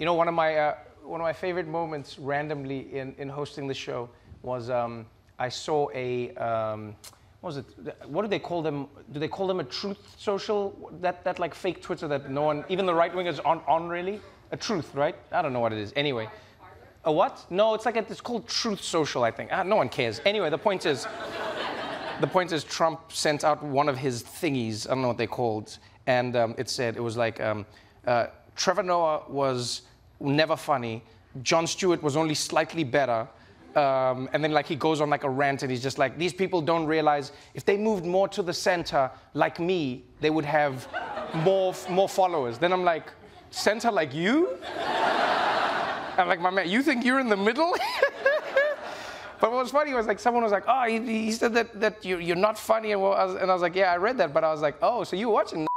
You know, one of my uh, one of my favorite moments randomly in, in hosting the show was um, I saw a um, what was it? What do they call them? Do they call them a truth social? That that like fake Twitter that no one, even the right wingers, aren't on really. A truth, right? I don't know what it is. Anyway, a what? No, it's like a, it's called Truth Social, I think. Ah, no one cares. Anyway, the point is, the point is Trump sent out one of his thingies. I don't know what they called, and um, it said it was like um, uh, Trevor Noah was never funny. Jon Stewart was only slightly better. Um, and then like he goes on like a rant and he's just like these people don't realize if they moved more to the center like me they would have more more followers then i'm like center like you i'm like my man you think you're in the middle but what was funny was like someone was like oh he, he said that, that you, you're not funny and, well, I was, and I was like yeah i read that but i was like oh so you were watching